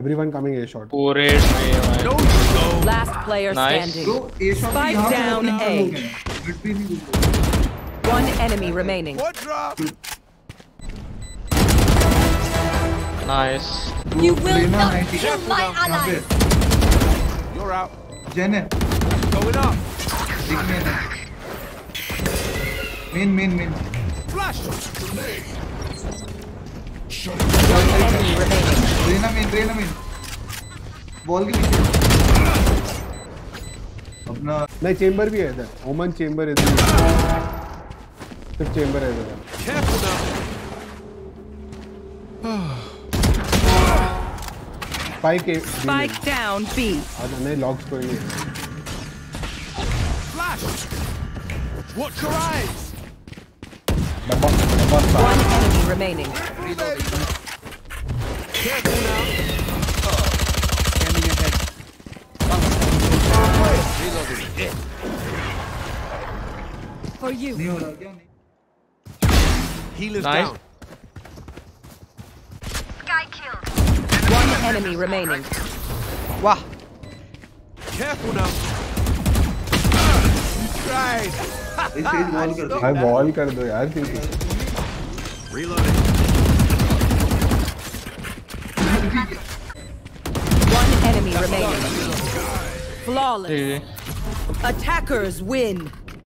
Everyone coming A shot. Four A. No, no. Last player nice. standing. So, Spike down A. One enemy remaining. What drop? Nice. You will not kill my ally. You're out. Jenna. Going up. Main, main, main. Flash. अपना नहीं chamber भी है इधर। ओमन chamber इधर सिर्फ़ chamber है इधर। स्पाइक स्पाइक डाउन बी आज नहीं लॉक्स करेंगे फ्लैश वॉच योर आईज डब्बा डब्बा remaining. Careful now. Scanning ahead. For you. नहीं हो रहा क्या नहीं Healer's Nice. down. One enemy remaining. वाह Careful now. You tried. इस तेज बॉल कर दो भाई वॉल कर दो यार किसी Reloading. One enemy remaining. Flawless. जी जी Attackers win.